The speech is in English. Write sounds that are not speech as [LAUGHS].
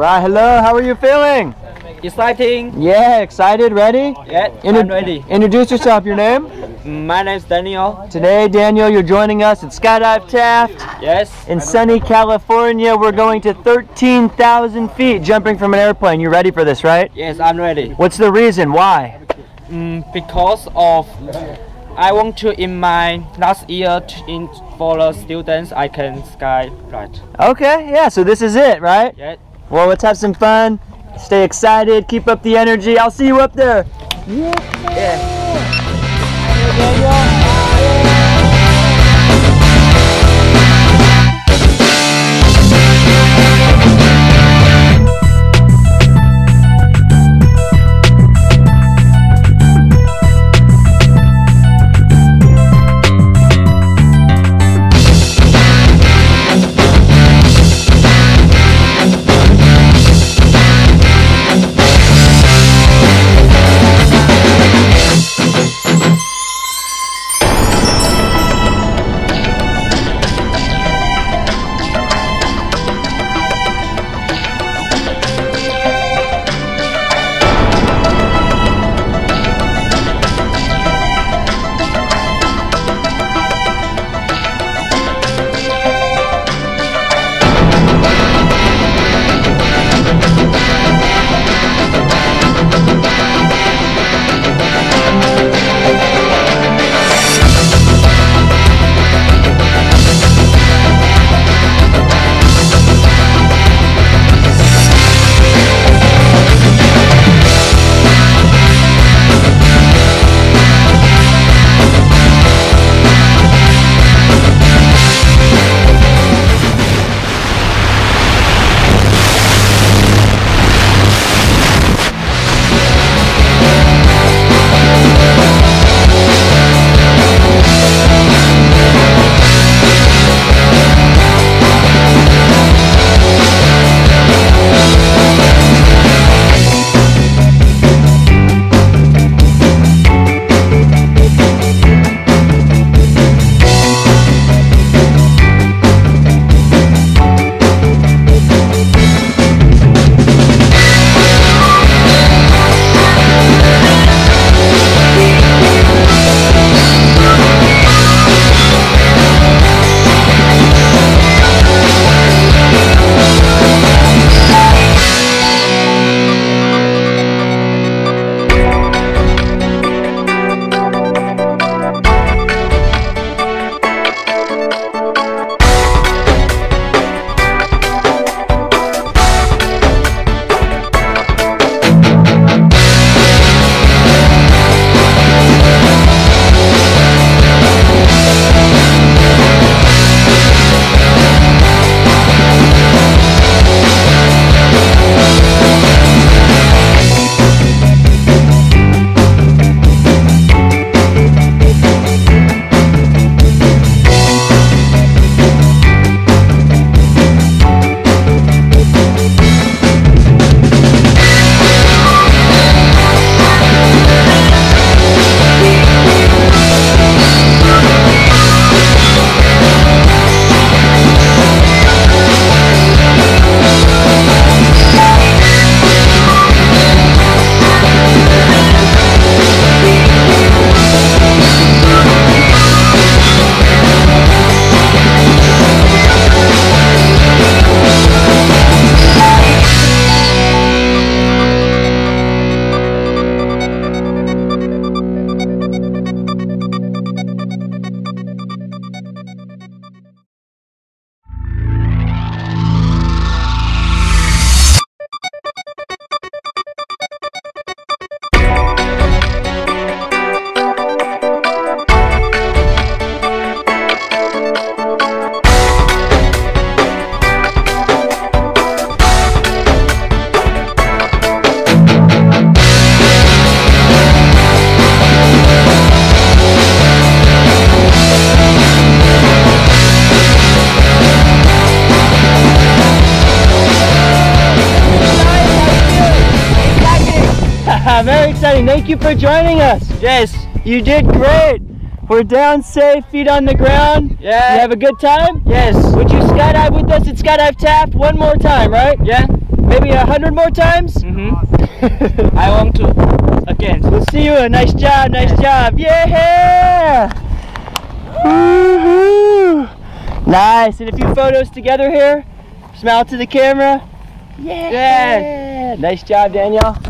Right, hello. How are you feeling? Exciting. Yeah, excited, ready? Yeah, Inter- I'm ready. Introduce yourself. Your name? [LAUGHS] My name is Daniel. Today, Daniel, you're joining us at Skydive Taft Yes. in sunny California. We're going to 13,000 feet, jumping from an airplane. You're ready for this, right? Yes, I'm ready. What's the reason? Why? Mm, because of I want to in my last year to in for the students I can sky right. Okay, yeah. So this is it, right? Yeah. Well, let's have some fun. Stay excited. Keep up the energy. I'll see you up there. Very Thank you for joining us. Yes, you did great. We're down safe, feet on the ground. Yeah. You have a good time? Yes. Would you skydive with us at Skydive Taft one more time, right? Yeah. Maybe a hundred more times? Mm-hmm. [LAUGHS] I want to. Again. We'll see you. Nice job, nice job. Yeah! Woohoo! Nice. And a few photos together here. Smile to the camera. Yeah. yeah. Nice job, Danielle.